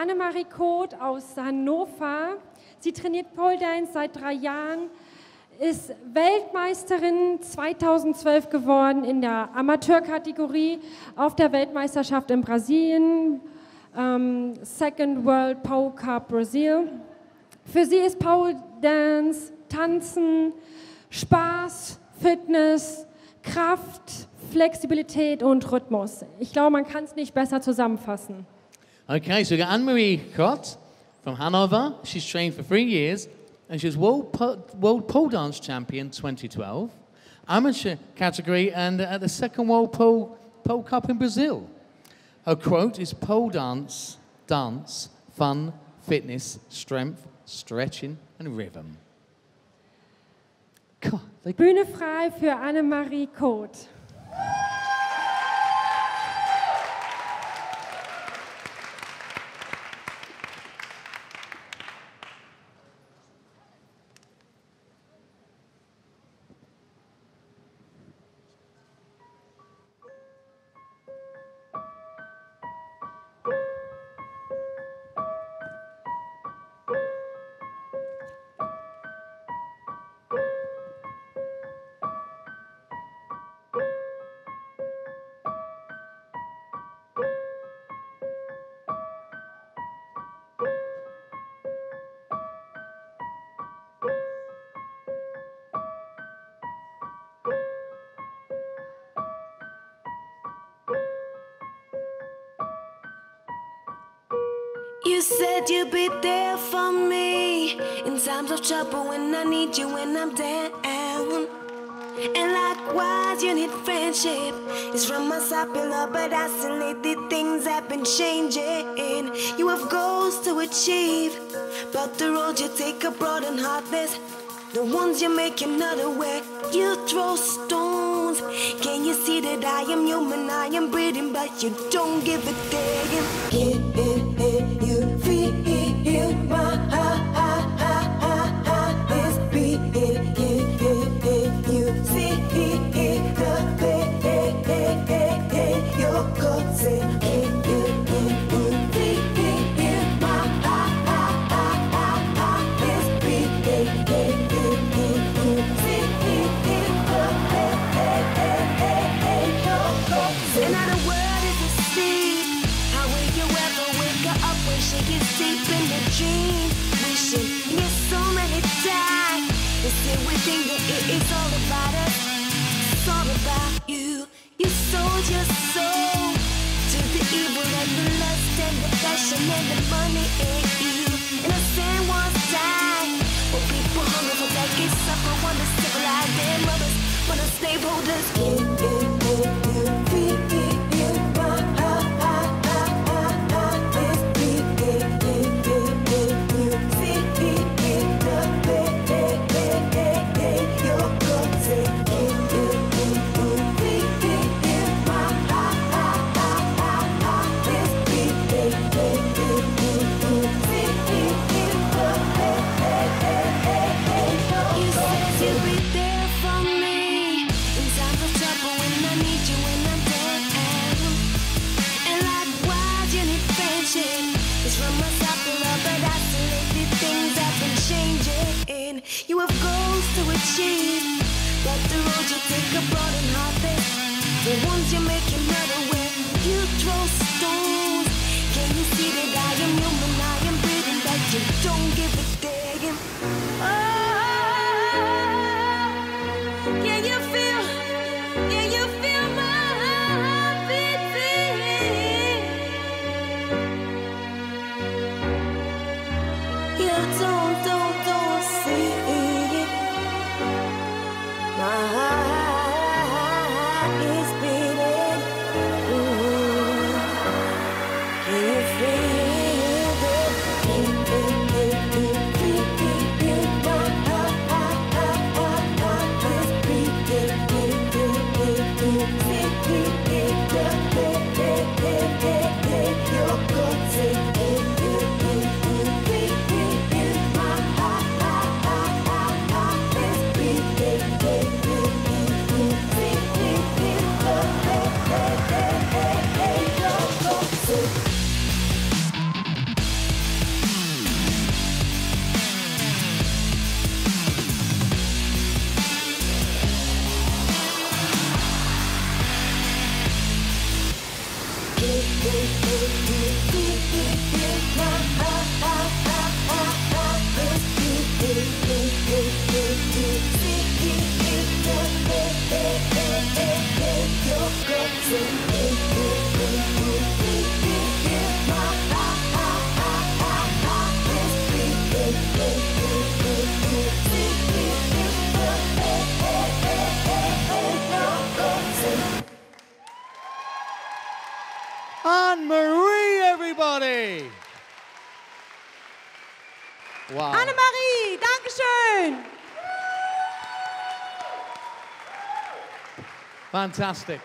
Annemarie Koth aus Hannover. Sie trainiert Pole Dance seit drei Jahren, ist Weltmeisterin 2012 geworden in der Amateurkategorie auf der Weltmeisterschaft in Brasilien, ähm, Second World Pole Cup Brasil. Für sie ist Pole Dance, Tanzen, Spaß, Fitness, Kraft, Flexibilität und Rhythmus. Ich glaube, man kann es nicht besser zusammenfassen. Okay, so we got Anne-Marie Kot from Hanover. She's trained for three years and she was World, po World Pole Dance Champion 2012, amateur category and at the second World Pole, Pole Cup in Brazil. Her quote is pole dance, dance, fun, fitness, strength, stretching and rhythm. God, Bühne frei für Anne-Marie Kot. You said you'd be there for me in times of trouble when I need you when I'm down. And likewise, you need friendship. It's from my pillow, but I see lately things have been changing. You have goals to achieve, but the road you take are broad and heartless. The ones you make you're not aware. You throw stones. Can you see that I am human? I am breathing, but you don't give a damn. Yeah, yeah, yeah, dream? Wishing yes so many times. And still we think that it is all about us. It's all about you. You sold your soul to the evil and the lust and the passion and the money in you. And the sand was dying. But people hunger for that get suffer, wanna civilize their mothers, wanna slaveholders. Yeah, yeah, are broad and. The ones you make you not aware. You throw stones. Can you see that I am human? I am breathing, but you don't give a damn. Oh, can you feel? Can you feel my heart beating? You don't, don't, don't see. My heart Anne Marie, everybody! Wow. Annemarie, Dankeschön. Fantastic.